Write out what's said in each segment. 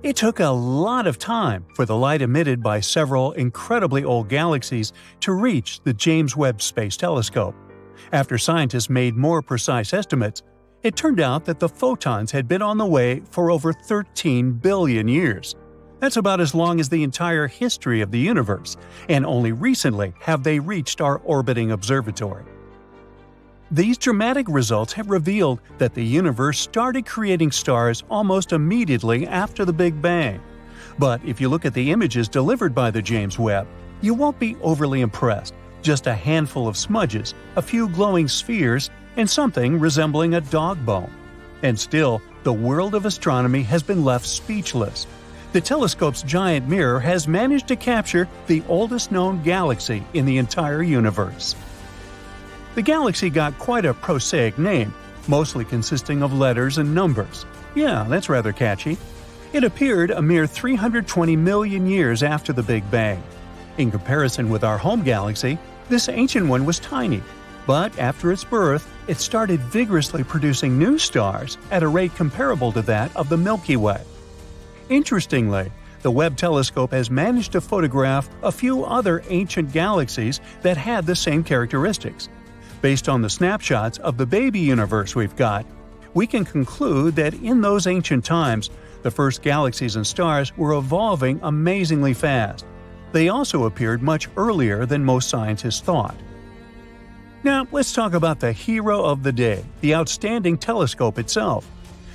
It took a lot of time for the light emitted by several incredibly old galaxies to reach the James Webb Space Telescope. After scientists made more precise estimates, it turned out that the photons had been on the way for over 13 billion years. That's about as long as the entire history of the universe, and only recently have they reached our orbiting observatory. These dramatic results have revealed that the universe started creating stars almost immediately after the Big Bang. But if you look at the images delivered by the James Webb, you won't be overly impressed. Just a handful of smudges, a few glowing spheres, and something resembling a dog bone. And still, the world of astronomy has been left speechless. The telescope's giant mirror has managed to capture the oldest known galaxy in the entire universe. The galaxy got quite a prosaic name, mostly consisting of letters and numbers. Yeah, that's rather catchy. It appeared a mere 320 million years after the Big Bang. In comparison with our home galaxy, this ancient one was tiny, but after its birth, it started vigorously producing new stars at a rate comparable to that of the Milky Way. Interestingly, the Webb telescope has managed to photograph a few other ancient galaxies that had the same characteristics. Based on the snapshots of the baby universe we've got, we can conclude that in those ancient times, the first galaxies and stars were evolving amazingly fast. They also appeared much earlier than most scientists thought. Now, let's talk about the hero of the day, the outstanding telescope itself.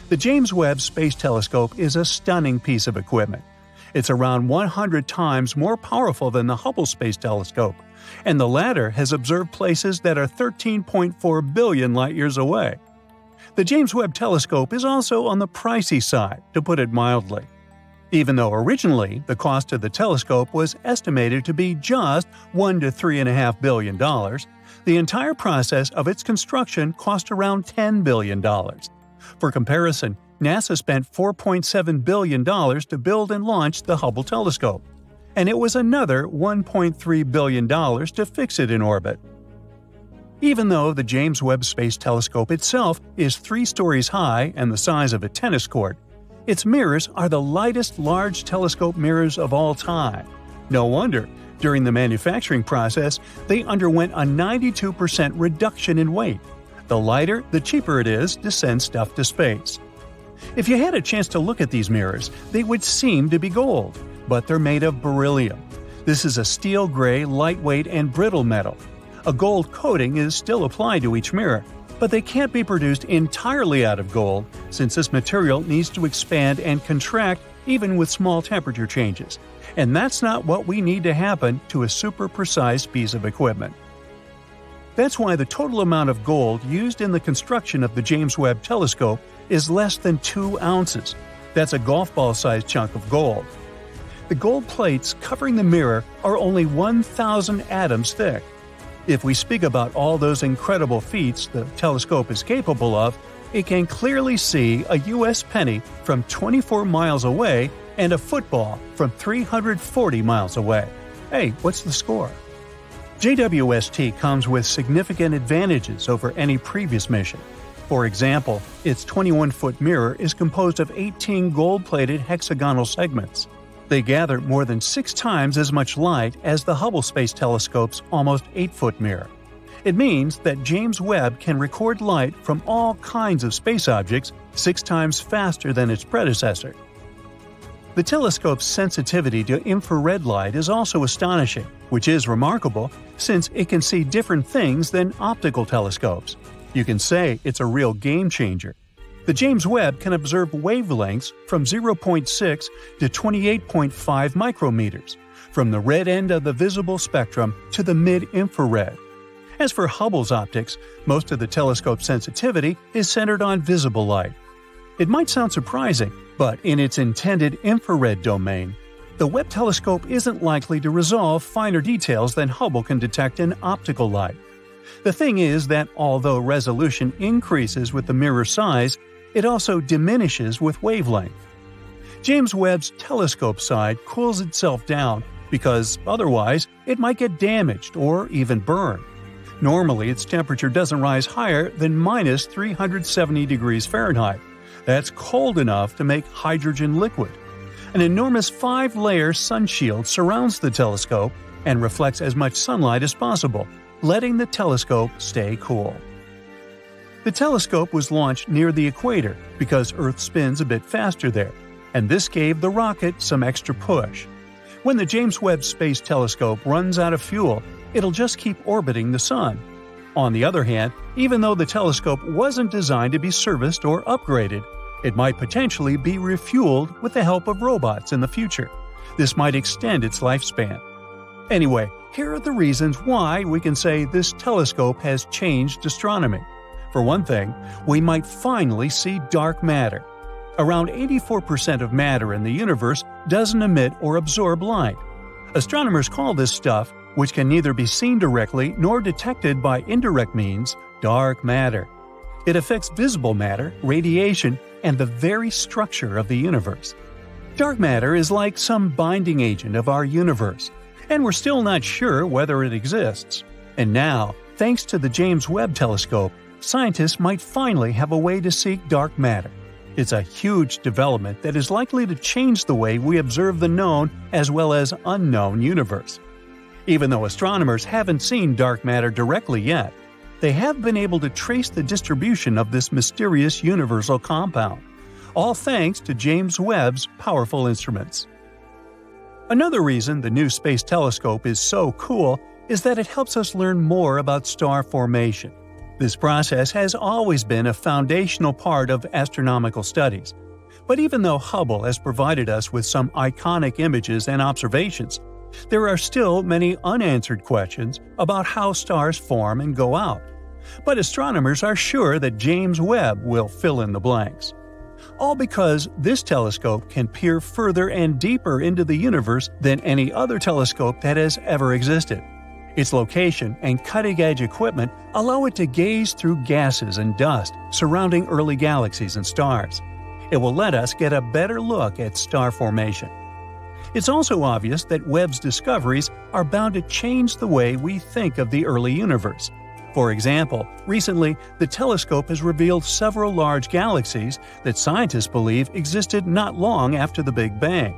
The James Webb Space Telescope is a stunning piece of equipment. It's around 100 times more powerful than the Hubble Space Telescope, and the latter has observed places that are 13.4 billion light years away. The James Webb Telescope is also on the pricey side, to put it mildly. Even though originally the cost of the telescope was estimated to be just 1 to 3.5 billion dollars, the entire process of its construction cost around $10 billion. For comparison, NASA spent $4.7 billion to build and launch the Hubble telescope and it was another $1.3 billion to fix it in orbit. Even though the James Webb Space Telescope itself is three stories high and the size of a tennis court, its mirrors are the lightest large telescope mirrors of all time. No wonder, during the manufacturing process, they underwent a 92% reduction in weight. The lighter, the cheaper it is to send stuff to space. If you had a chance to look at these mirrors, they would seem to be gold but they're made of beryllium. This is a steel gray, lightweight, and brittle metal. A gold coating is still applied to each mirror, but they can't be produced entirely out of gold since this material needs to expand and contract even with small temperature changes. And that's not what we need to happen to a super precise piece of equipment. That's why the total amount of gold used in the construction of the James Webb Telescope is less than 2 ounces. That's a golf ball sized chunk of gold the gold plates covering the mirror are only 1,000 atoms thick. If we speak about all those incredible feats the telescope is capable of, it can clearly see a US penny from 24 miles away and a football from 340 miles away. Hey, what's the score? JWST comes with significant advantages over any previous mission. For example, its 21 foot mirror is composed of 18 gold plated hexagonal segments. They gather more than six times as much light as the Hubble Space Telescope's almost 8 foot mirror. It means that James Webb can record light from all kinds of space objects six times faster than its predecessor. The telescope's sensitivity to infrared light is also astonishing, which is remarkable since it can see different things than optical telescopes. You can say it's a real game changer. The James Webb can observe wavelengths from 0.6 to 28.5 micrometers, from the red end of the visible spectrum to the mid infrared. As for Hubble's optics, most of the telescope's sensitivity is centered on visible light. It might sound surprising, but in its intended infrared domain, the Webb telescope isn't likely to resolve finer details than Hubble can detect in optical light. The thing is that although resolution increases with the mirror size, it also diminishes with wavelength. James Webb's telescope side cools itself down because otherwise it might get damaged or even burned. Normally, its temperature doesn't rise higher than minus 370 degrees Fahrenheit. That's cold enough to make hydrogen liquid. An enormous five layer sun shield surrounds the telescope and reflects as much sunlight as possible, letting the telescope stay cool. The telescope was launched near the equator because Earth spins a bit faster there, and this gave the rocket some extra push. When the James Webb Space Telescope runs out of fuel, it'll just keep orbiting the Sun. On the other hand, even though the telescope wasn't designed to be serviced or upgraded, it might potentially be refueled with the help of robots in the future. This might extend its lifespan. Anyway, here are the reasons why we can say this telescope has changed astronomy. For one thing, we might finally see dark matter. Around 84% of matter in the universe doesn't emit or absorb light. Astronomers call this stuff, which can neither be seen directly nor detected by indirect means, dark matter. It affects visible matter, radiation, and the very structure of the universe. Dark matter is like some binding agent of our universe, and we're still not sure whether it exists. And now, thanks to the James Webb Telescope, scientists might finally have a way to seek dark matter. It's a huge development that is likely to change the way we observe the known as well as unknown universe. Even though astronomers haven't seen dark matter directly yet, they have been able to trace the distribution of this mysterious universal compound, all thanks to James Webb's powerful instruments. Another reason the new Space Telescope is so cool is that it helps us learn more about star formation. This process has always been a foundational part of astronomical studies. But even though Hubble has provided us with some iconic images and observations, there are still many unanswered questions about how stars form and go out. But astronomers are sure that James Webb will fill in the blanks. All because this telescope can peer further and deeper into the universe than any other telescope that has ever existed. Its location and cutting edge equipment allow it to gaze through gases and dust surrounding early galaxies and stars. It will let us get a better look at star formation. It's also obvious that Webb's discoveries are bound to change the way we think of the early universe. For example, recently, the telescope has revealed several large galaxies that scientists believe existed not long after the Big Bang.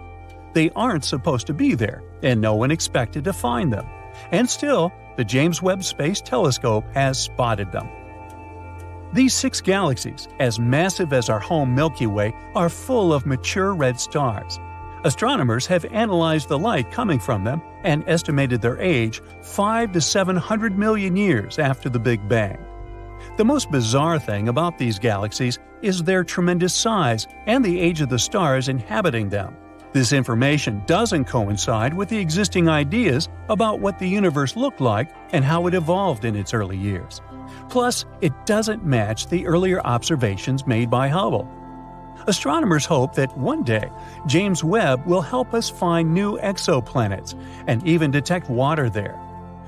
They aren't supposed to be there, and no one expected to find them. And still, the James Webb Space Telescope has spotted them. These six galaxies, as massive as our home Milky Way, are full of mature red stars. Astronomers have analyzed the light coming from them and estimated their age 5 to 700 million years after the Big Bang. The most bizarre thing about these galaxies is their tremendous size and the age of the stars inhabiting them. This information doesn't coincide with the existing ideas about what the universe looked like and how it evolved in its early years. Plus, it doesn't match the earlier observations made by Hubble. Astronomers hope that one day James Webb will help us find new exoplanets and even detect water there.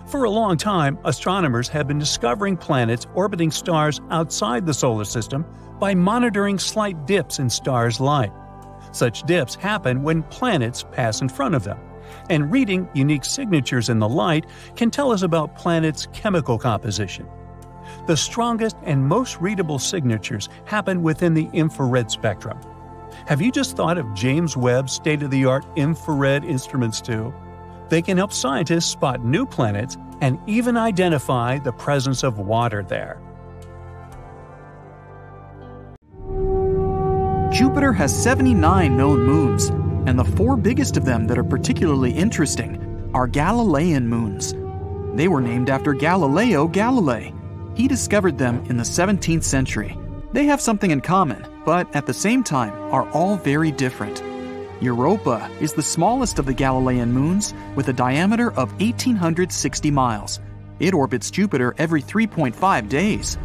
For a long time, astronomers have been discovering planets orbiting stars outside the solar system by monitoring slight dips in stars' light. Such dips happen when planets pass in front of them, and reading unique signatures in the light can tell us about planets' chemical composition. The strongest and most readable signatures happen within the infrared spectrum. Have you just thought of James Webb's state of the art infrared instruments too? They can help scientists spot new planets and even identify the presence of water there. Jupiter has 79 known moons, and the four biggest of them that are particularly interesting are Galilean moons. They were named after Galileo Galilei. He discovered them in the 17th century. They have something in common, but at the same time are all very different. Europa is the smallest of the Galilean moons with a diameter of 1860 miles. It orbits Jupiter every 3.5 days.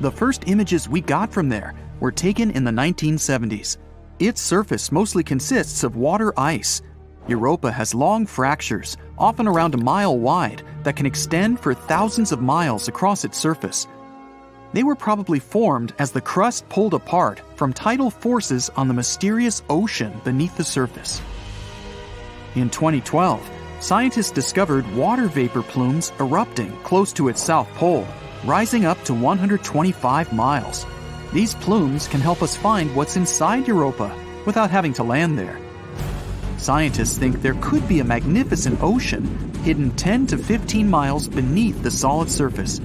The first images we got from there were taken in the 1970s. Its surface mostly consists of water ice. Europa has long fractures, often around a mile wide, that can extend for thousands of miles across its surface. They were probably formed as the crust pulled apart from tidal forces on the mysterious ocean beneath the surface. In 2012, scientists discovered water vapor plumes erupting close to its south pole, rising up to 125 miles. These plumes can help us find what's inside Europa. without having to land there. Scientists think there could be a magnificent ocean hidden 10 to 15 miles beneath the solid surface.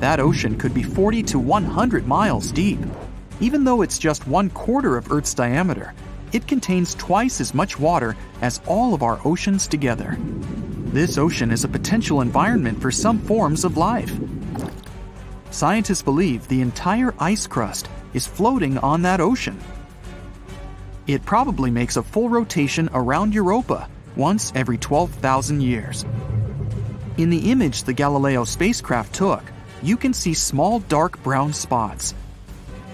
That ocean could be 40 to 100 miles deep. Even though it's just one quarter of Earth's diameter, it contains twice as much water as all of our oceans together. This ocean is a potential environment for some forms of life. Scientists believe the entire ice crust is floating on that ocean. It probably makes a full rotation around Europa once every 12,000 years. In the image the Galileo spacecraft took, you can see small dark brown spots.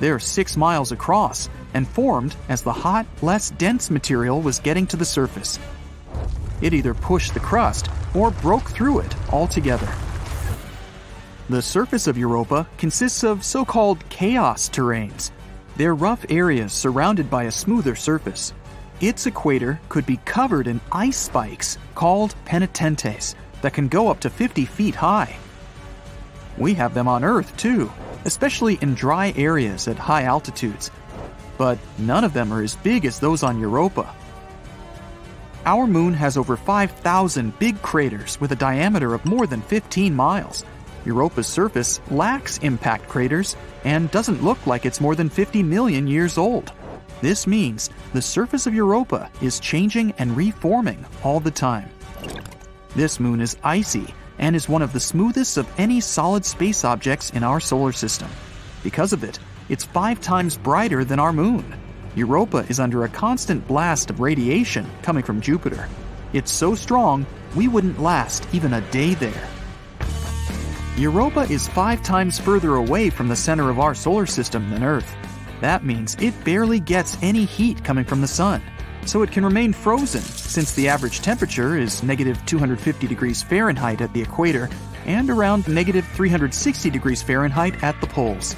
They're six miles across and formed as the hot, less dense material was getting to the surface. It either pushed the crust or broke through it altogether. The surface of Europa consists of so called chaos terrains. They're rough areas surrounded by a smoother surface. Its equator could be covered in ice spikes called penitentes that can go up to 50 feet high. We have them on Earth too, especially in dry areas at high altitudes, but none of them are as big as those on Europa. Our moon has over 5,000 big craters with a diameter of more than 15 miles. Europa's surface lacks impact craters and doesn't look like it's more than 50 million years old. This means the surface of Europa is changing and reforming all the time. This moon is icy and is one of the smoothest of any solid space objects in our solar system. Because of it, it's five times brighter than our moon. Europa is under a constant blast of radiation coming from Jupiter. It's so strong, we wouldn't last even a day there. Europa is five times further away from the center of our solar system than Earth. That means it barely gets any heat coming from the sun, so it can remain frozen since the average temperature is negative 250 degrees Fahrenheit at the equator and around negative 360 degrees Fahrenheit at the poles.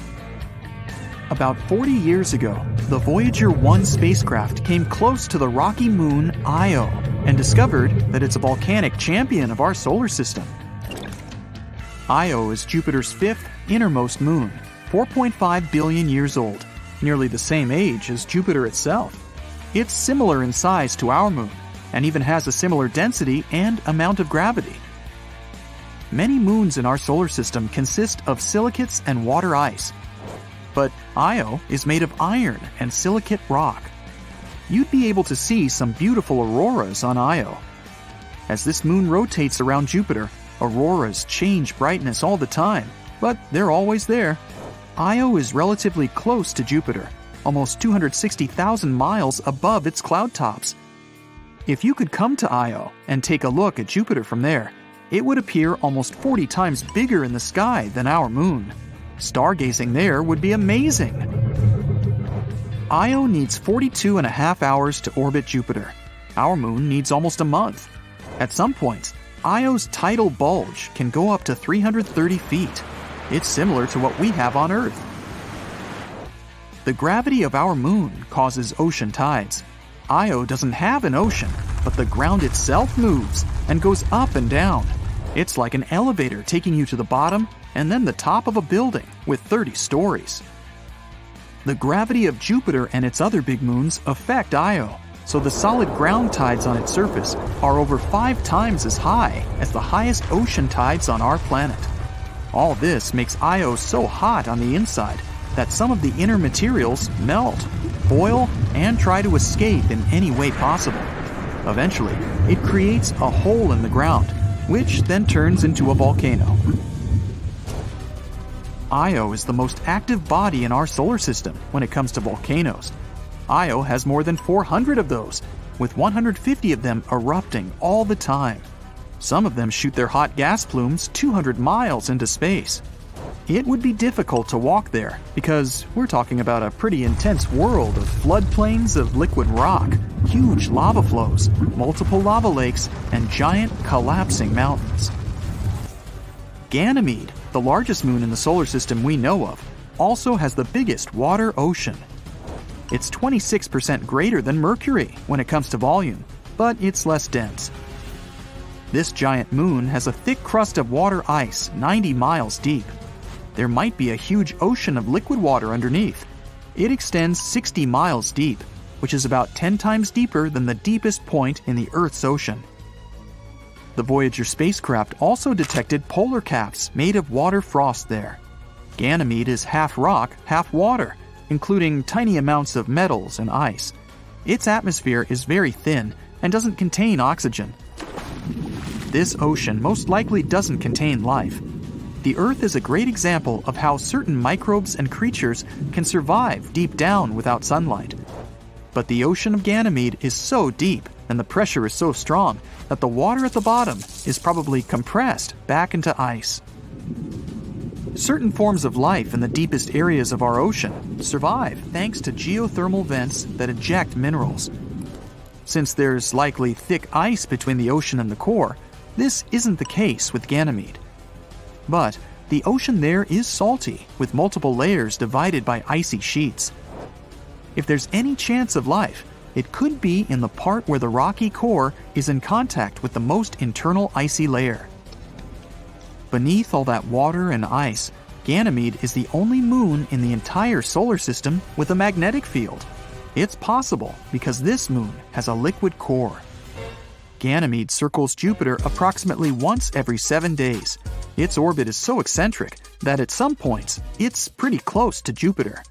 About 40 years ago, the Voyager 1 spacecraft came close to the rocky moon Io and discovered that it's a volcanic champion of our solar system. Io is Jupiter's fifth innermost moon, 4.5 billion years old nearly the same age as Jupiter itself. It's similar in size to our moon, and even has a similar density and amount of gravity. Many moons in our solar system consist of silicates and water ice, but Io is made of iron and silicate rock. You'd be able to see some beautiful auroras on Io. As this moon rotates around Jupiter, auroras change brightness all the time, but they're always there. Io is relatively close to Jupiter, almost 260,000 miles above its cloud tops. If you could come to Io and take a look at Jupiter from there, it would appear almost 40 times bigger in the sky than our moon. Stargazing there would be amazing. Io needs 42 and a half hours to orbit Jupiter. Our moon needs almost a month. At some points, Io's tidal bulge can go up to 330 feet. It's similar to what we have on Earth. The gravity of our moon causes ocean tides. Io doesn't have an ocean, but the ground itself moves and goes up and down. It's like an elevator taking you to the bottom and then the top of a building with 30 stories. The gravity of Jupiter and its other big moons affect Io, so the solid ground tides on its surface are over five times as high as the highest ocean tides on our planet. All this makes Io so hot on the inside that some of the inner materials melt, boil, and try to escape in any way possible. Eventually, it creates a hole in the ground, which then turns into a volcano. Io is the most active body in our solar system when it comes to volcanoes. Io has more than 400 of those, with 150 of them erupting all the time. Some of them shoot their hot gas plumes 200 miles into space. It would be difficult to walk there because we're talking about a pretty intense world of floodplains of liquid rock, huge lava flows, multiple lava lakes, and giant collapsing mountains. Ganymede, the largest moon in the solar system we know of, also has the biggest water ocean. It's 26% greater than Mercury when it comes to volume, but it's less dense. This giant moon has a thick crust of water ice 90 miles deep. There might be a huge ocean of liquid water underneath. It extends 60 miles deep. which is about 10 times deeper than the deepest point in the Earth's ocean. The Voyager spacecraft also detected polar caps made of water frost there. Ganymede is half rock, half water, including tiny amounts of metals and ice. Its atmosphere is very thin and doesn't contain oxygen. This ocean most likely doesn't contain life. The Earth is a great example of how certain microbes and creatures can survive deep down without sunlight. But the ocean of Ganymede is so deep and the pressure is so strong that the water at the bottom is probably compressed back into ice. Certain forms of life in the deepest areas of our ocean survive thanks to geothermal vents that eject minerals. Since there's likely thick ice between the ocean and the core, this isn't the case with Ganymede. But the ocean there is salty, with multiple layers divided by icy sheets. If there's any chance of life, it could be in the part where the rocky core is in contact with the most internal icy layer. Beneath all that water and ice, Ganymede is the only moon in the entire solar system with a magnetic field. It's possible because this moon has a liquid core. Ganymede circles Jupiter approximately once every seven days. Its orbit is so eccentric that at some points it's pretty close to Jupiter.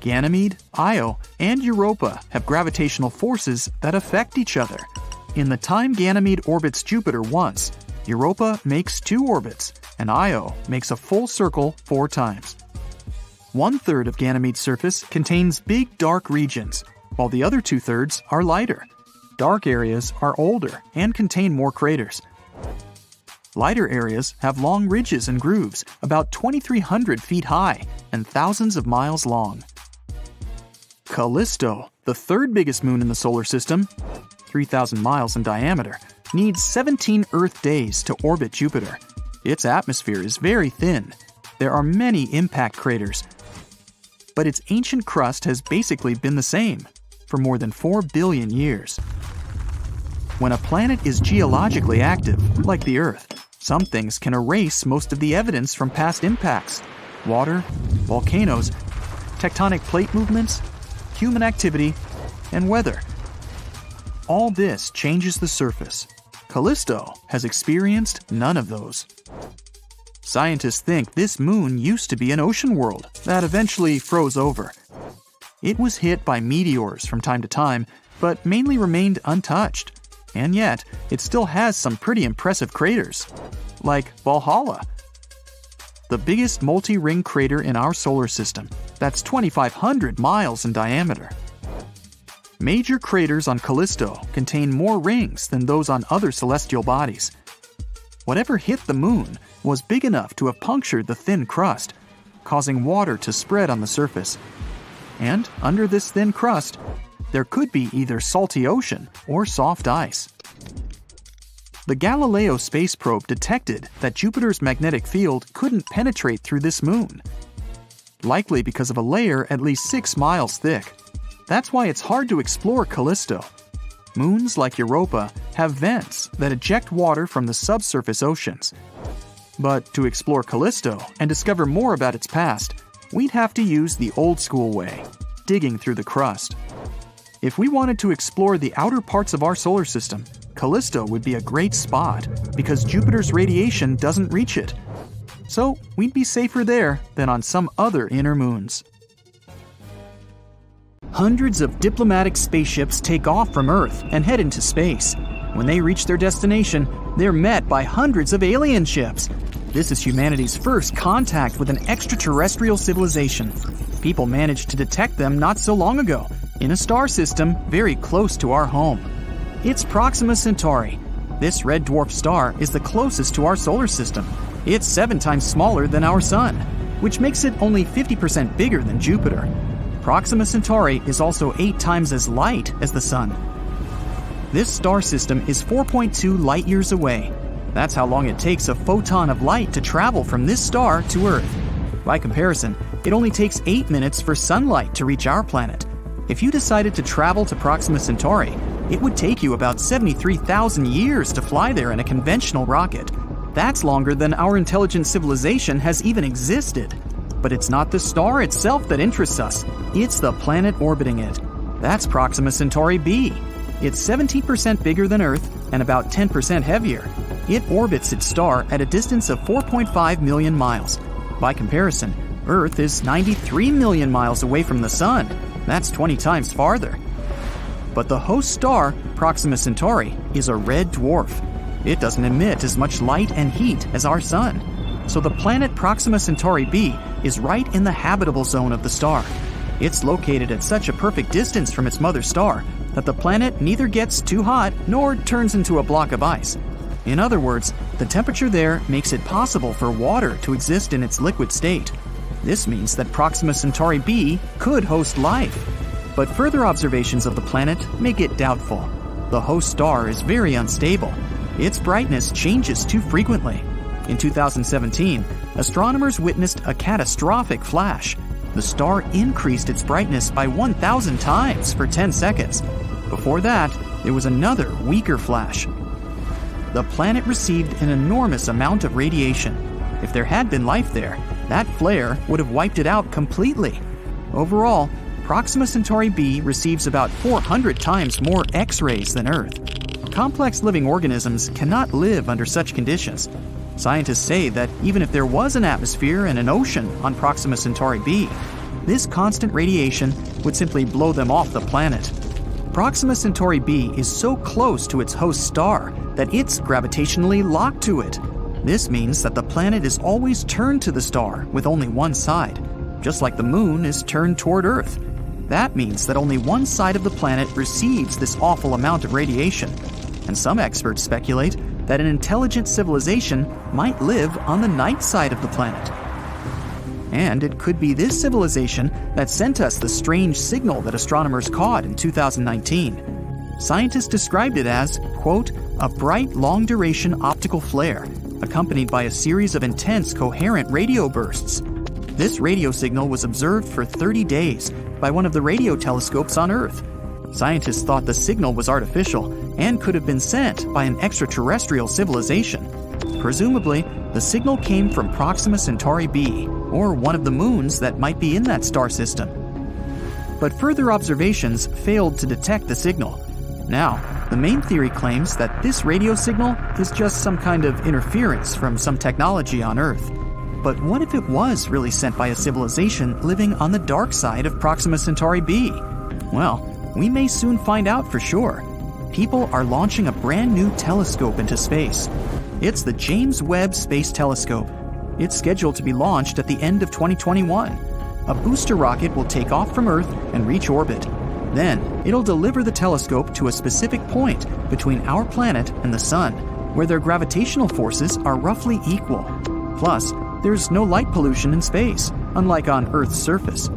Ganymede, Io, and Europa have gravitational forces that affect each other. In the time Ganymede orbits Jupiter once, Europa makes two orbits, and Io makes a full circle four times. One third of Ganymede's surface contains big dark regions, while the other two thirds are lighter. Dark areas are older and contain more craters. Lighter areas have long ridges and grooves, about 2,300 feet high and thousands of miles long. Callisto, the third biggest moon in the solar system, 3,000 miles in diameter, needs 17 Earth days to orbit Jupiter. Its atmosphere is very thin. There are many impact craters. But its ancient crust has basically been the same for more than 4 billion years. When a planet is geologically active, like the Earth, some things can erase most of the evidence from past impacts water, volcanoes, tectonic plate movements, human activity, and weather. All this changes the surface. Callisto has experienced none of those. Scientists think this moon used to be an ocean world that eventually froze over. It was hit by meteors from time to time, but mainly remained untouched. And yet, it still has some pretty impressive craters, like Valhalla. The biggest multi ring crater in our solar system, that's 2,500 miles in diameter. Major craters on Callisto contain more rings than those on other celestial bodies. Whatever hit the moon was big enough to have punctured the thin crust, causing water to spread on the surface. And under this thin crust, there could be either salty ocean or soft ice. The Galileo space probe detected that Jupiter's magnetic field couldn't penetrate through this moon, likely because of a layer at least six miles thick. That's why it's hard to explore Callisto. Moons like Europa have vents that eject water from the subsurface oceans. But to explore Callisto and discover more about its past, we'd have to use the old school way, digging through the crust. If we wanted to explore the outer parts of our solar system, Callisto would be a great spot because Jupiter's radiation doesn't reach it. So we'd be safer there than on some other inner moons. Hundreds of diplomatic spaceships take off from Earth and head into space. When they reach their destination, they're met by hundreds of alien ships. This is humanity's first contact with an extraterrestrial civilization. People managed to detect them not so long ago, in a star system very close to our home. It's Proxima Centauri. This red dwarf star is the closest to our solar system. It's seven times smaller than our Sun, which makes it only 50% bigger than Jupiter. Proxima Centauri is also eight times as light as the Sun. This star system is 4.2 light years away. That's how long it takes a photon of light to travel from this star to Earth. By comparison, it only takes 8 minutes for sunlight to reach our planet. If you decided to travel to Proxima Centauri, it would take you about 73,000 years to fly there in a conventional rocket. That's longer than our intelligent civilization has even existed. But it's not the star itself that interests us, it's the planet orbiting it. That's Proxima Centauri b. It's 17% bigger than Earth and about 10% heavier. It orbits its star at a distance of 4.5 million miles. By comparison, Earth is 93 million miles away from the Sun. That's 20 times farther. But the host star, Proxima Centauri, is a red dwarf. It doesn't emit as much light and heat as our Sun. So the planet Proxima Centauri b is right in the habitable zone of the star. It's located at such a perfect distance from its mother star that the planet neither gets too hot nor turns into a block of ice. In other words, the temperature there makes it possible for water to exist in its liquid state. This means that Proxima Centauri b could host life. But further observations of the planet make it doubtful. The host star is very unstable. Its brightness changes too frequently. In 2017, astronomers witnessed a catastrophic flash. The star increased its brightness by 1,000 times for 10 seconds. Before that, there was another weaker flash. The planet received an enormous amount of radiation. If there had been life there, that flare would have wiped it out completely. Overall, Proxima Centauri b receives about 400 times more X rays than Earth. Complex living organisms cannot live under such conditions. Scientists say that even if there was an atmosphere and an ocean on Proxima Centauri b, this constant radiation would simply blow them off the planet. Proxima Centauri b is so close to its host star that it's gravitationally locked to it. This means that the planet is always turned to the star with only one side, just like the moon is turned toward Earth. That means that only one side of the planet receives this awful amount of radiation, and some experts speculate that an intelligent civilization might live on the night side of the planet. And it could be this civilization that sent us the strange signal that astronomers caught in 2019. Scientists described it as, quote, a bright long duration optical flare, accompanied by a series of intense coherent radio bursts. This radio signal was observed for 30 days by one of the radio telescopes on Earth. Scientists thought the signal was artificial and could have been sent by an extraterrestrial civilization. Presumably, the signal came from Proxima Centauri b, or one of the moons that might be in that star system. But further observations failed to detect the signal. Now, the main theory claims that this radio signal is just some kind of interference from some technology on Earth. But what if it was really sent by a civilization living on the dark side of Proxima Centauri b? Well, we may soon find out for sure. People are launching a brand new telescope into space. It's the James Webb Space Telescope. It's scheduled to be launched at the end of 2021. A booster rocket will take off from Earth and reach orbit. Then, it'll deliver the telescope to a specific point between our planet and the Sun, where their gravitational forces are roughly equal. Plus, there's no light pollution in space, unlike on Earth's surface.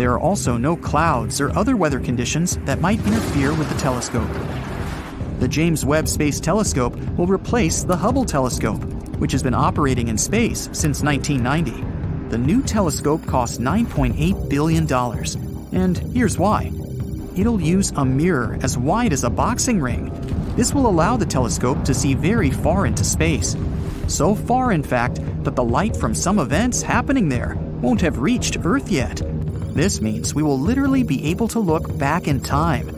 There are also no clouds or other weather conditions that might interfere with the telescope. The James Webb Space Telescope will replace the Hubble telescope, which has been operating in space since 1990. The new telescope costs $9.8 billion. And here's why it'll use a mirror as wide as a boxing ring. This will allow the telescope to see very far into space. So far, in fact, that the light from some events happening there won't have reached Earth yet. This means we will literally be able to look back in time.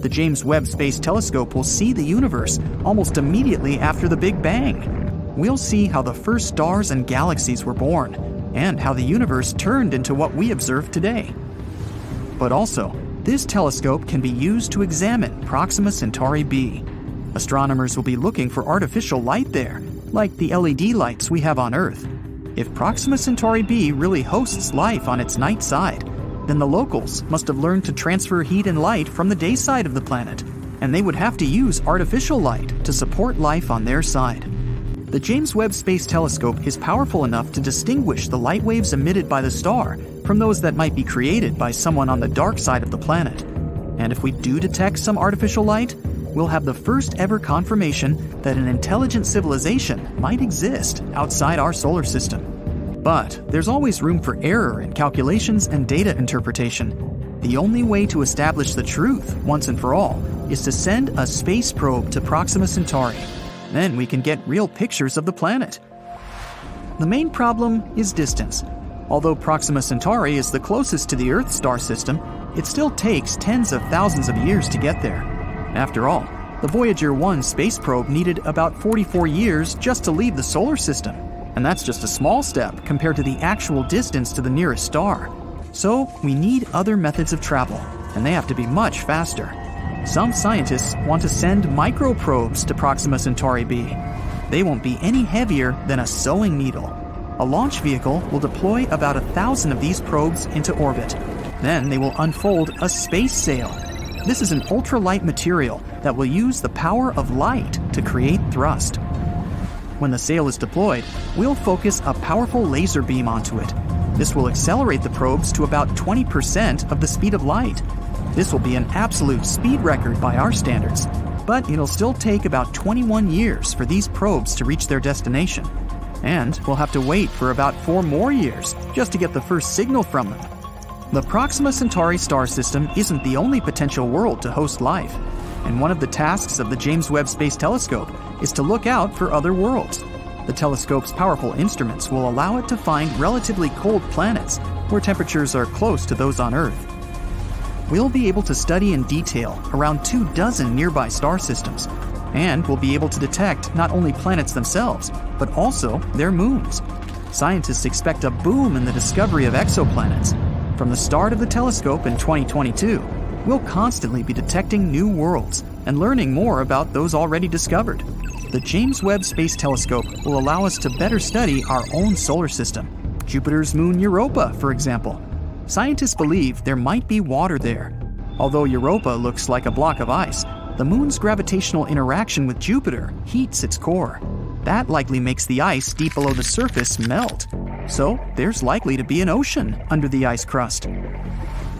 The James Webb Space Telescope will see the universe almost immediately after the Big Bang. We'll see how the first stars and galaxies were born, and how the universe turned into what we observe today. But also, this telescope can be used to examine Proxima Centauri b. Astronomers will be looking for artificial light there, like the LED lights we have on Earth. If Proxima Centauri b really hosts life on its night side, then the locals must have learned to transfer heat and light from the day side of the planet, and they would have to use artificial light to support life on their side. The James Webb Space Telescope is powerful enough to distinguish the light waves emitted by the star from those that might be created by someone on the dark side of the planet. And if we do detect some artificial light, we'll have the first ever confirmation that an intelligent civilization might exist outside our solar system. But there's always room for error in calculations and data interpretation. The only way to establish the truth, once and for all, is to send a space probe to Proxima Centauri. Then we can get real pictures of the planet. The main problem is distance. Although Proxima Centauri is the closest to the Earth star system, it still takes tens of thousands of years to get there. After all, the Voyager 1 space probe needed about 44 years just to leave the solar system, and that's just a small step compared to the actual distance to the nearest star. So, we need other methods of travel, and they have to be much faster. Some scientists want to send microprobes to Proxima Centauri b. They won't be any heavier than a sewing needle. A launch vehicle will deploy about a thousand of these probes into orbit. Then they will unfold a space sail. This is an ultralight material that will use the power of light to create thrust. When the sail is deployed, we'll focus a powerful laser beam onto it. This will accelerate the probes to about 20% of the speed of light. This will be an absolute speed record by our standards, but it'll still take about 21 years for these probes to reach their destination. And we'll have to wait for about four more years just to get the first signal from them. The Proxima Centauri star system isn't the only potential world to host life, and one of the tasks of the James Webb Space Telescope is to look out for other worlds. The telescope's powerful instruments will allow it to find relatively cold planets where temperatures are close to those on Earth. We'll be able to study in detail around two dozen nearby star systems and we'll be able to detect not only planets themselves, but also their moons. Scientists expect a boom in the discovery of exoplanets. From the start of the telescope in 2022, we'll constantly be detecting new worlds and learning more about those already discovered. The James Webb Space Telescope will allow us to better study our own solar system, Jupiter's moon Europa, for example. Scientists believe there might be water there. Although Europa looks like a block of ice, the moon's gravitational interaction with Jupiter heats its core. That likely makes the ice deep below the surface melt. So, there's likely to be an ocean under the ice crust.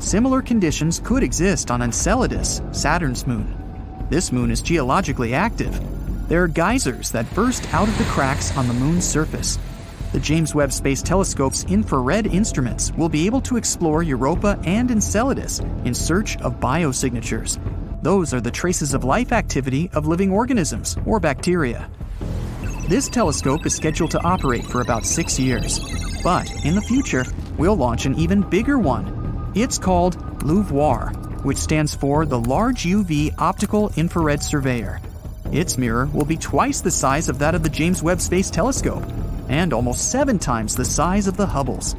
Similar conditions could exist on Enceladus, Saturn's moon. This moon is geologically active. There are geysers that burst out of the cracks on the moon's surface. The James Webb Space Telescope's infrared instruments will be able to explore Europa and Enceladus in search of biosignatures, those are the traces of life activity of living organisms or bacteria. This telescope is scheduled to operate for about six years, but in the future, we'll launch an even bigger one. It's called LUVOIR, which stands for the Large UV Optical Infrared Surveyor. Its mirror will be twice the size of that of the James Webb Space Telescope, and almost seven times the size of the Hubble's.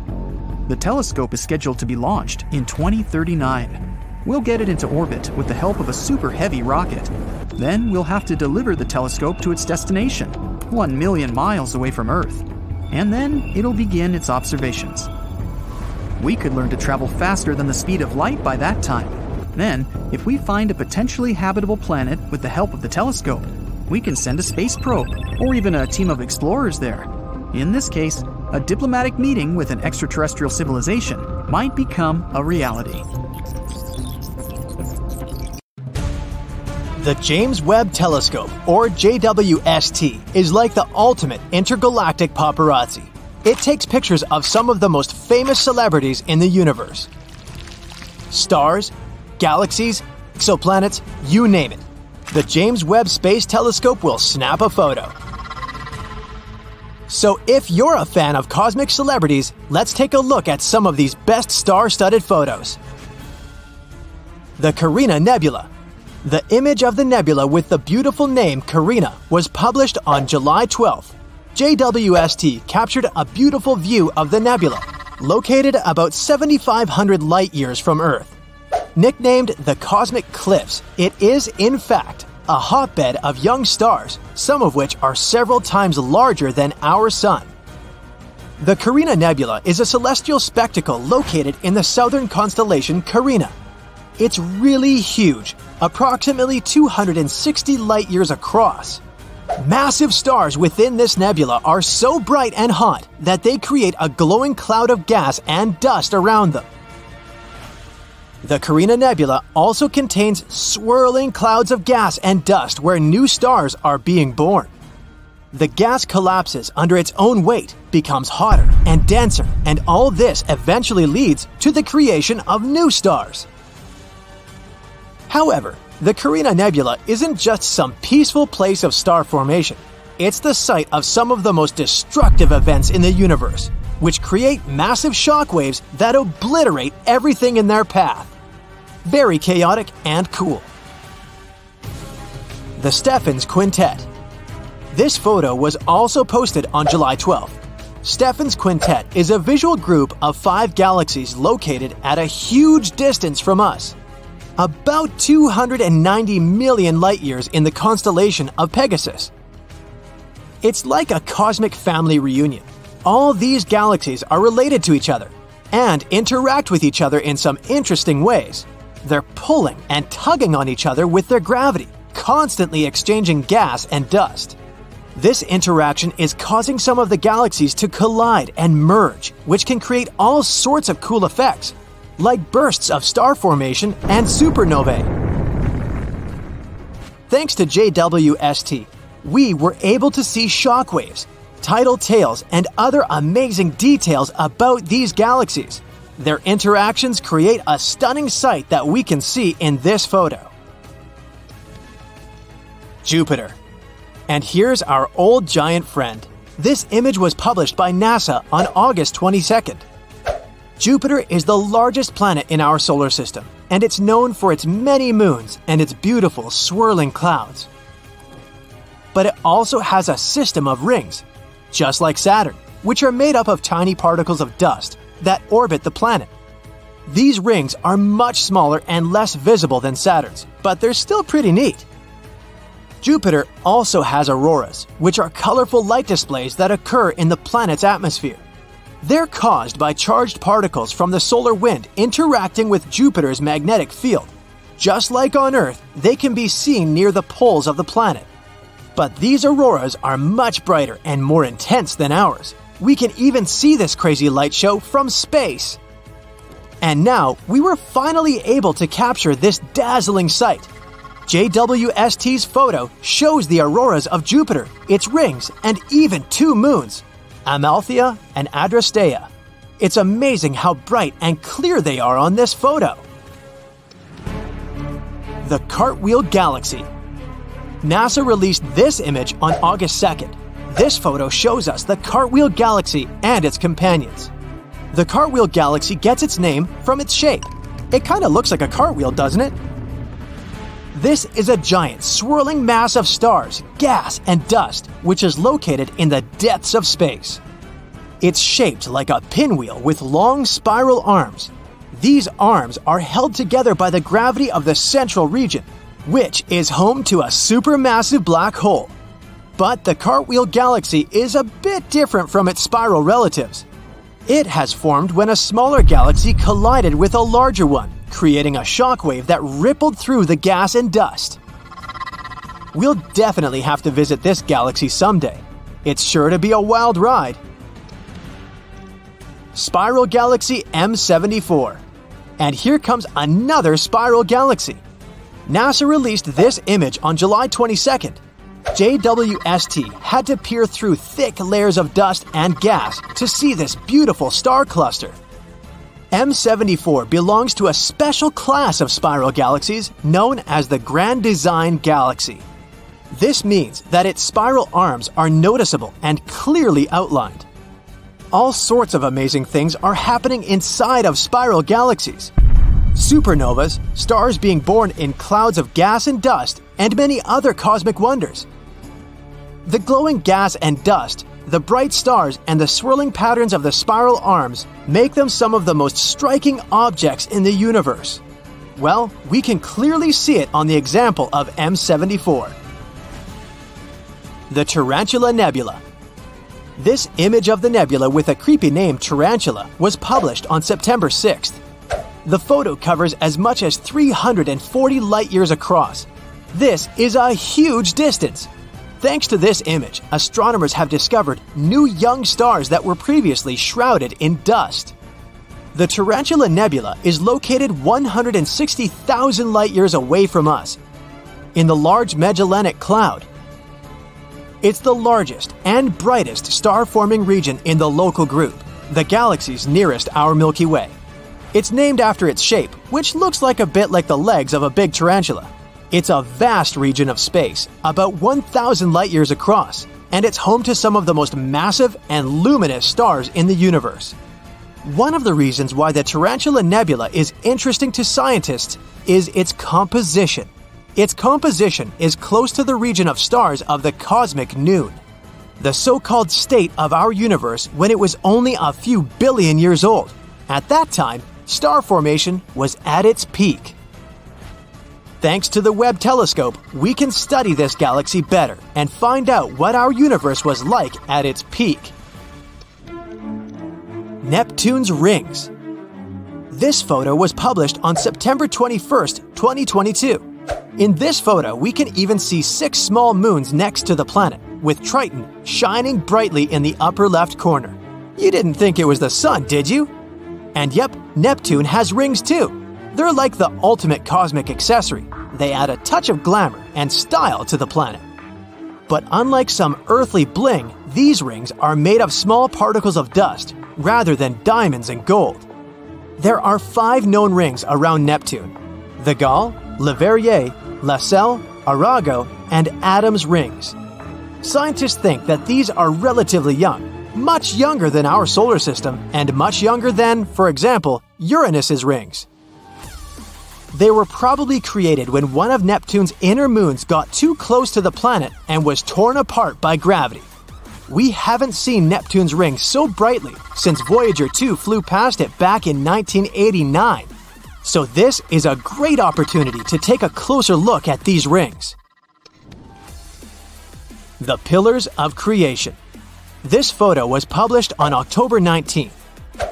The telescope is scheduled to be launched in 2039. We'll get it into orbit with the help of a super heavy rocket. Then we'll have to deliver the telescope to its destination, 1 million miles away from Earth. And then it'll begin its observations. We could learn to travel faster than the speed of light by that time. Then, if we find a potentially habitable planet with the help of the telescope, we can send a space probe, or even a team of explorers there. In this case, a diplomatic meeting with an extraterrestrial civilization might become a reality. The James Webb Telescope, or JWST, is like the ultimate intergalactic paparazzi. It takes pictures of some of the most famous celebrities in the universe. Stars, galaxies, exoplanets, you name it. The James Webb Space Telescope will snap a photo. So, if you're a fan of cosmic celebrities, let's take a look at some of these best star studded photos. The Carina Nebula, the image of the nebula with the beautiful name Carina was published on July 12th. JWST captured a beautiful view of the nebula, located about 7,500 light years from Earth. Nicknamed the Cosmic Cliffs, it is, in fact, a hotbed of young stars, some of which are several times larger than our Sun. The Carina Nebula is a celestial spectacle located in the southern constellation Carina. It's really huge, approximately 260 light years across. Massive stars within this nebula are so bright and hot that they create a glowing cloud of gas and dust around them. The Carina Nebula also contains swirling clouds of gas and dust where new stars are being born. The gas collapses under its own weight, becomes hotter and denser, and all this eventually leads to the creation of new stars. However, the Carina Nebula isn't just some peaceful place of star formation. It's the site of some of the most destructive events in the universe, which create massive shockwaves that obliterate everything in their path. very chaotic and cool. The Stephan's Quintet. This photo was also posted on July 12th. Stephan's Quintet is a visual group of five galaxies located at a huge distance from us. About 290 million light years in the constellation of Pegasus. It's like a cosmic family reunion. All these galaxies are related to each other and interact with each other in some interesting ways. They're pulling and tugging on each other with their gravity, constantly exchanging gas and dust. This interaction is causing some of the galaxies to collide and merge, which can create all sorts of cool effects, like bursts of star formation and supernovae. Thanks to JWST, we were able to see shockwaves, tidal tails, and other amazing details about these galaxies. Their interactions create a stunning sight that we can see in this photo. Jupiter. And here's our old giant friend. This image was published by NASA on August 22nd. Jupiter is the largest planet in our solar system, and it's known for its many moons and its beautiful swirling clouds. But it also has a system of rings, just like Saturn, which are made up of tiny particles of dust that orbit the planet. These rings are much smaller and less visible than Saturn's, but they're still pretty neat. Jupiter also has auroras, which are colorful light displays that occur in the planet's atmosphere. They're caused by charged particles from the solar wind interacting with Jupiter's magnetic field. Just like on Earth, they can be seen near the poles of the planet. But these auroras are much brighter and more intense than ours. We can even see this crazy light show from space. And now, we were finally able to capture this dazzling sight. JWST's photo shows the auroras of Jupiter, its rings, and even two moons, Amalthea and Adrastea. It's amazing how bright and clear they are on this photo. The Cartwheel Galaxy. NASA released this image on August 2nd. This photo shows us the Cartwheel Galaxy and its companions. The Cartwheel Galaxy gets its name from its shape. It kind of looks like a cartwheel, doesn't it? This is a giant, swirling mass of stars, gas, and dust, which is located in the depths of space. It's shaped like a pinwheel with long spiral arms. These arms are held together by the gravity of the central region, which is home to a supermassive black hole. But the Cartwheel Galaxy is a bit different from its spiral relatives. It has formed when a smaller galaxy collided with a larger one, creating a shockwave that rippled through the gas and dust. We'll definitely have to visit this galaxy someday. It's sure to be a wild ride. Spiral Galaxy M74. And here comes another spiral galaxy. NASA released this image on July 22nd. JWST had to peer through thick layers of dust and gas to see this beautiful star cluster. M74 belongs to a special class of spiral galaxies known as the Grand Design Galaxy. This means that its spiral arms are noticeable and clearly outlined. All sorts of amazing things are happening inside of spiral galaxies. Supernovas, stars being born in clouds of gas and dust, and many other cosmic wonders. The glowing gas and dust the bright stars and the swirling patterns of the spiral arms make them some of the most striking objects in the universe. Well, we can clearly see it on the example of M74. The Tarantula Nebula. This image of the nebula with a creepy name Tarantula was published on September 6th. The photo covers as much as 340 light years across. This is a huge distance, Thanks to this image, astronomers have discovered new young stars that were previously shrouded in dust. The Tarantula Nebula is located 160,000 light years away from us, in the Large Magellanic Cloud. It's the largest and brightest star forming region in the local group, the galaxy's nearest our Milky Way. It's named after its shape, which looks like a bit like the legs of a big tarantula. It's a vast region of space, about 1,000 light years across, and it's home to some of the most massive and luminous stars in the universe. One of the reasons why the Tarantula Nebula is interesting to scientists is its composition. Its composition is close to the region of stars of the cosmic noon, the so called state of our universe when it was only a few billion years old. At that time, star formation was at its peak. Thanks to the Webb telescope, we can study this galaxy better and find out what our universe was like at its peak. Neptune's rings. This photo was published on September 21st, 2022. In this photo, we can even see six small moons next to the planet, with Triton shining brightly in the upper left corner. You didn't think it was the sun, did you? And yep, Neptune has rings too. They're like the ultimate cosmic accessory. They add a touch of glamour and style to the planet. But unlike some earthly bling, these rings are made of small particles of dust rather than diamonds and gold. There are five known rings around Neptune the Galle, Leverrier, Lassell, Arago, and Adams rings. Scientists think that these are relatively young, much younger than our solar system, and much younger than, for example, Uranus's rings. They were probably created when one of Neptune's inner moons got too close to the planet and was torn apart by gravity. We haven't seen Neptune's ring so brightly since Voyager 2 flew past it back in 1989. So, this is a great opportunity to take a closer look at these rings. The Pillars of Creation. This photo was published on October 19th.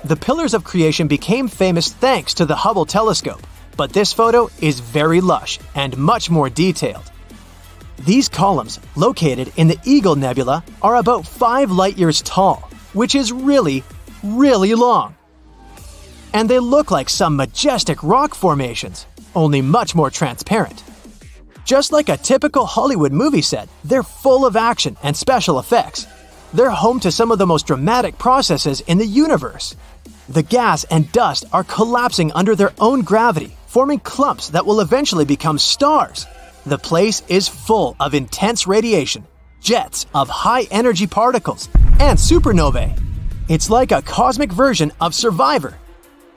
The Pillars of Creation became famous thanks to the Hubble telescope, but this photo is very lush and much more detailed. These columns, located in the Eagle Nebula, are about 5 light years tall, which is really, really long. And they look like some majestic rock formations, only much more transparent. Just like a typical Hollywood movie set, they're full of action and special effects. They're home to some of the most dramatic processes in the universe. The gas and dust are collapsing under their own gravity, forming clumps that will eventually become stars. The place is full of intense radiation, jets of high energy particles, and supernovae. It's like a cosmic version of Survivor.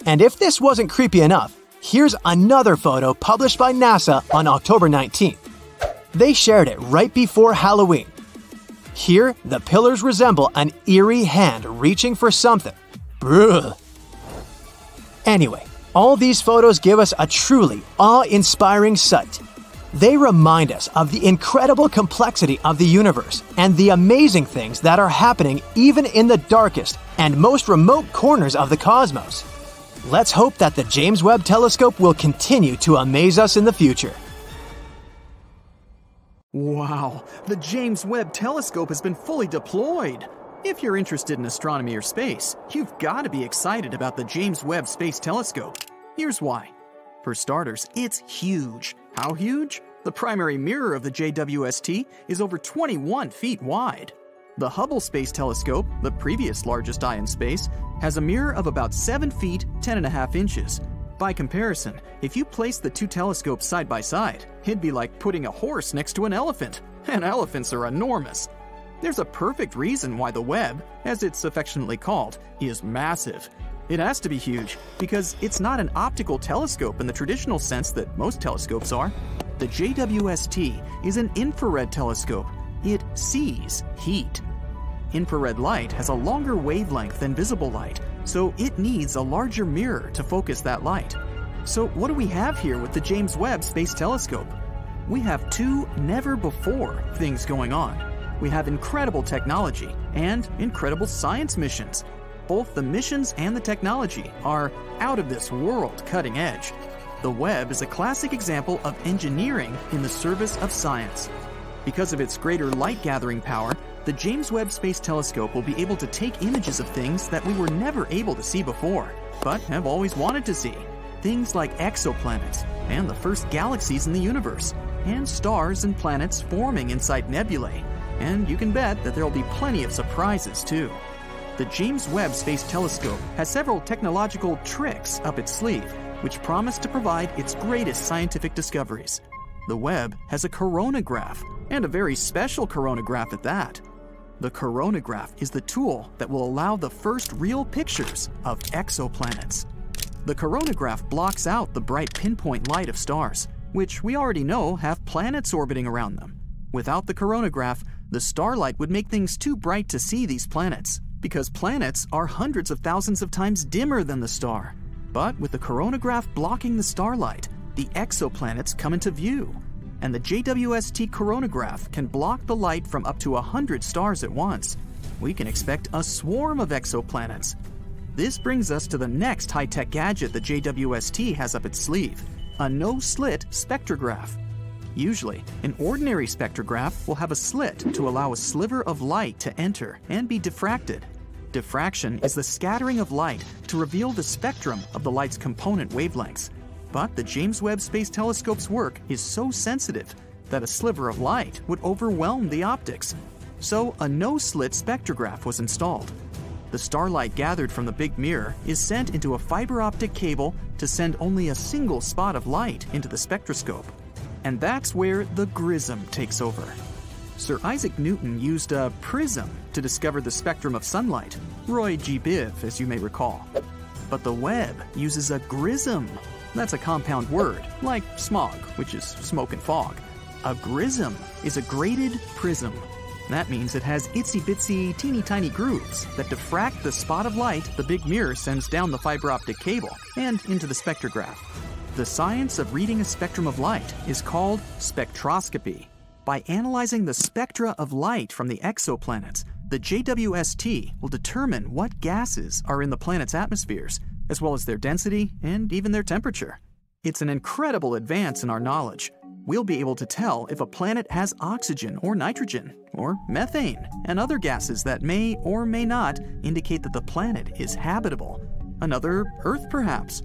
And if this wasn't creepy enough, here's another photo published by NASA on October 19th. They shared it right before Halloween. Here, the pillars resemble an eerie hand reaching for something. Bruh. Anyway, all these photos give us a truly awe inspiring sight. They remind us of the incredible complexity of the universe and the amazing things that are happening even in the darkest and most remote corners of the cosmos. Let's hope that the James Webb Telescope will continue to amaze us in the future. Wow, the James Webb Telescope has been fully deployed. If you're interested in astronomy or space, you've got to be excited about the James Webb Space Telescope. Here's why. For starters, it's huge. How huge? The primary mirror of the JWST is over 21 feet wide. The Hubble Space Telescope, the previous largest eye in space, has a mirror of about 7 feet 10.5 inches. By comparison, if you place the two telescopes side by side, it'd be like putting a horse next to an elephant, and elephants are enormous. There's a perfect reason why the Webb, as it's affectionately called, is massive. It has to be huge because it's not an optical telescope in the traditional sense that most telescopes are. The JWST is an infrared telescope. It sees heat. Infrared light has a longer wavelength than visible light, so it needs a larger mirror to focus that light. So, what do we have here with the James Webb Space Telescope? We have two never before things going on. We have incredible technology and incredible science missions both the missions and the technology are out of this world cutting edge. The Webb is a classic example of engineering in the service of science. Because of its greater light gathering power, the James Webb Space Telescope will be able to take images of things that we were never able to see before, but have always wanted to see. Things like exoplanets, and the first galaxies in the universe, and stars and planets forming inside nebulae. And you can bet that there will be plenty of surprises too. The James Webb Space Telescope has several technological tricks up its sleeve, which promise to provide its greatest scientific discoveries. The Webb has a coronagraph, and a very special coronagraph at that. The coronagraph is the tool that will allow the first real pictures of exoplanets. The coronagraph blocks out the bright pinpoint light of stars, which we already know have planets orbiting around them. Without the coronagraph, the starlight would make things too bright to see these planets, because planets are hundreds of thousands of times dimmer than the star. But with the coronagraph blocking the starlight, the exoplanets come into view, and the JWST coronagraph can block the light from up to 100 stars at once. We can expect a swarm of exoplanets. This brings us to the next high tech gadget the JWST has up its sleeve a no slit spectrograph. Usually, an ordinary spectrograph will have a slit to allow a sliver of light to enter and be diffracted. Diffraction is the scattering of light to reveal the spectrum of the light's component wavelengths. But the James Webb Space Telescope's work is so sensitive that a sliver of light would overwhelm the optics. So a no-slit spectrograph was installed. The starlight gathered from the big mirror is sent into a fiber optic cable to send only a single spot of light into the spectroscope. And that's where the grism takes over. Sir Isaac Newton used a prism to discover the spectrum of sunlight, Roy G. Biv, as you may recall. But the Webb uses a grism. That's a compound word, like smog, which is smoke and fog. A grism is a graded prism. That means it has itsy bitsy, teeny tiny grooves that diffract the spot of light the big mirror sends down the fiber optic cable and into the spectrograph. The science of reading a spectrum of light is called spectroscopy. By analyzing the spectra of light from the exoplanets, the JWST will determine what gases are in the planet's atmospheres, as well as their density and even their temperature. It's an incredible advance in our knowledge. We'll be able to tell if a planet has oxygen or nitrogen, or methane, and other gases that may or may not indicate that the planet is habitable. Another Earth, perhaps.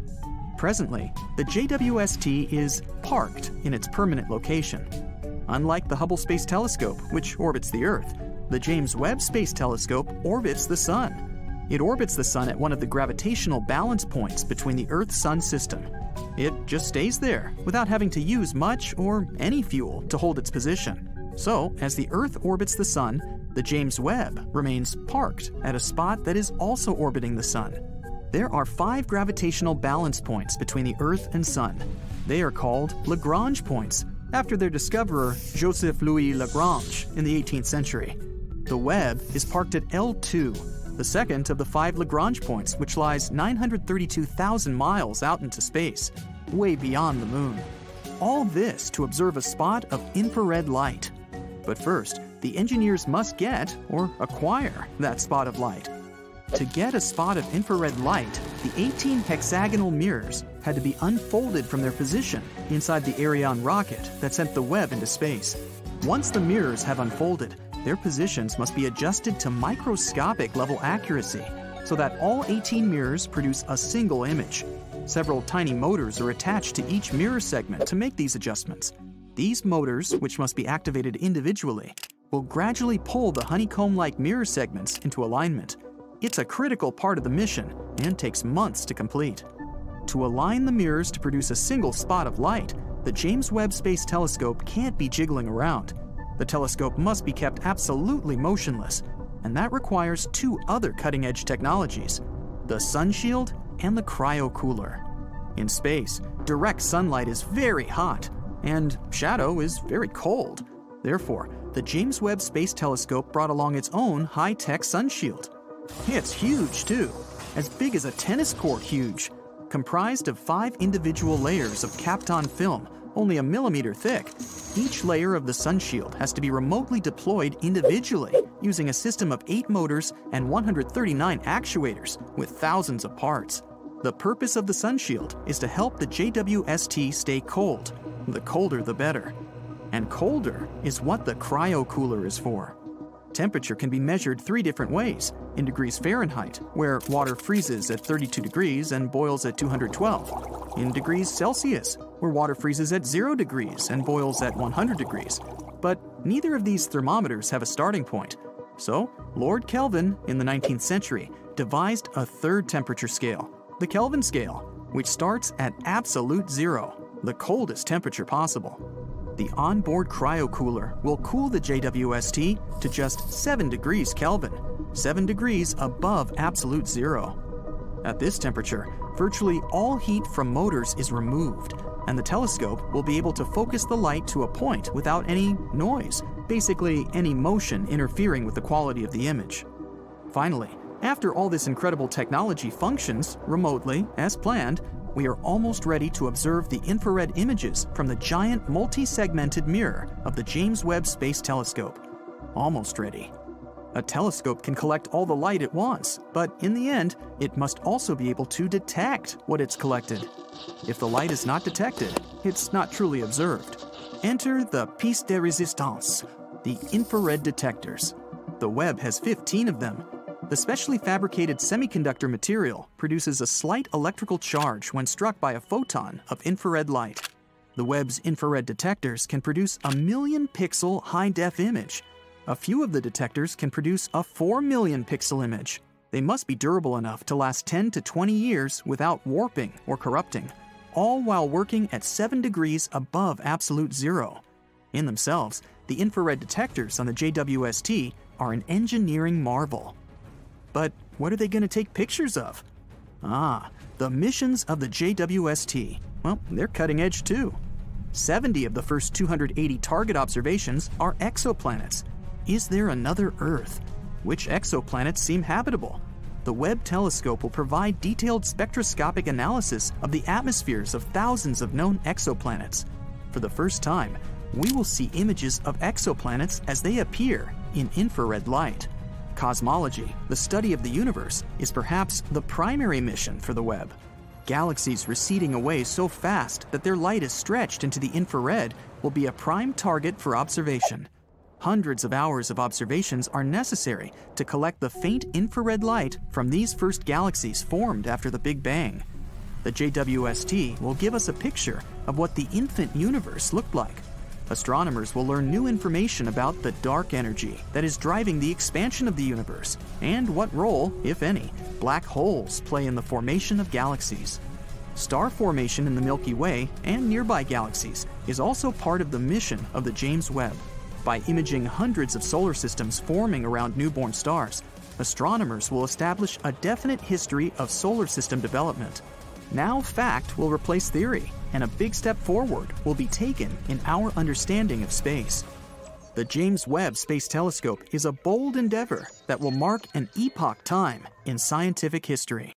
Presently, the JWST is parked in its permanent location. Unlike the Hubble Space Telescope, which orbits the Earth, the James Webb Space Telescope orbits the Sun. It orbits the Sun at one of the gravitational balance points between the Earth Sun system. It just stays there without having to use much or any fuel to hold its position. So, as the Earth orbits the Sun, the James Webb remains parked at a spot that is also orbiting the Sun. There are five gravitational balance points between the Earth and Sun. They are called Lagrange points, after their discoverer, Joseph Louis Lagrange, in the 18th century. The Webb is parked at L2, the second of the five Lagrange points, which lies 932,000 miles out into space, way beyond the Moon. All this to observe a spot of infrared light. But first, the engineers must get, or acquire, that spot of light. To get a spot of infrared light, the 18 hexagonal mirrors had to be unfolded from their position inside the Ariane rocket that sent the Webb into space. Once the mirrors have unfolded, their positions must be adjusted to microscopic level accuracy so that all 18 mirrors produce a single image. Several tiny motors are attached to each mirror segment to make these adjustments. These motors, which must be activated individually, will gradually pull the honeycomb like mirror segments into alignment. It's a critical part of the mission and takes months to complete. To align the mirrors to produce a single spot of light, the James Webb Space Telescope can't be jiggling around. The telescope must be kept absolutely motionless, and that requires two other cutting edge technologies the sun shield and the cryocooler. In space, direct sunlight is very hot, and shadow is very cold. Therefore, the James Webb Space Telescope brought along its own high tech sun shield. It's huge, too, as big as a tennis court huge, comprised of five individual layers of Kapton film, only a millimeter thick. Each layer of the sunshield has to be remotely deployed individually using a system of 8 motors and 139 actuators with thousands of parts. The purpose of the sunshield is to help the JWST stay cold. The colder the better. And colder is what the cryocooler is for. Temperature can be measured three different ways in degrees Fahrenheit, where water freezes at 32 degrees and boils at 212, in degrees Celsius, where water freezes at 0 degrees and boils at 100 degrees. But neither of these thermometers have a starting point. So, Lord Kelvin in the 19th century devised a third temperature scale, the Kelvin scale, which starts at absolute zero, the coldest temperature possible. The onboard cryocooler will cool the JWST to just 7 degrees Kelvin, 7 degrees above absolute zero. At this temperature, virtually all heat from motors is removed, and the telescope will be able to focus the light to a point without any noise, basically, any motion interfering with the quality of the image. Finally, after all this incredible technology functions remotely as planned, we are almost ready to observe the infrared images from the giant multi segmented mirror of the James Webb Space Telescope. Almost ready. A telescope can collect all the light it wants, but in the end, it must also be able to detect what it's collected. If the light is not detected, it's not truly observed. Enter the piece de resistance, the infrared detectors. The Webb has 15 of them. The specially fabricated semiconductor material produces a slight electrical charge when struck by a photon of infrared light. The Webb's infrared detectors can produce a million pixel high def image a few of the detectors can produce a 4 million pixel image. They must be durable enough to last 10 to 20 years without warping or corrupting, all while working at 7 degrees above absolute zero. In themselves, the infrared detectors on the JWST are an engineering marvel. But what are they going to take pictures of? Ah, the missions of the JWST. Well, they're cutting edge too. 70 of the first 280 target observations are exoplanets, is there another Earth? Which exoplanets seem habitable? The Webb telescope will provide detailed spectroscopic analysis of the atmospheres of thousands of known exoplanets. For the first time, we will see images of exoplanets as they appear in infrared light. Cosmology, the study of the universe, is perhaps the primary mission for the Webb. Galaxies receding away so fast that their light is stretched into the infrared will be a prime target for observation. Hundreds of hours of observations are necessary to collect the faint infrared light from these first galaxies formed after the Big Bang. The JWST will give us a picture of what the infant universe looked like. Astronomers will learn new information about the dark energy that is driving the expansion of the universe and what role, if any, black holes play in the formation of galaxies. Star formation in the Milky Way and nearby galaxies is also part of the mission of the James Webb. By imaging hundreds of solar systems forming around newborn stars, astronomers will establish a definite history of solar system development. Now, fact will replace theory, and a big step forward will be taken in our understanding of space. The James Webb Space Telescope is a bold endeavor that will mark an epoch time in scientific history.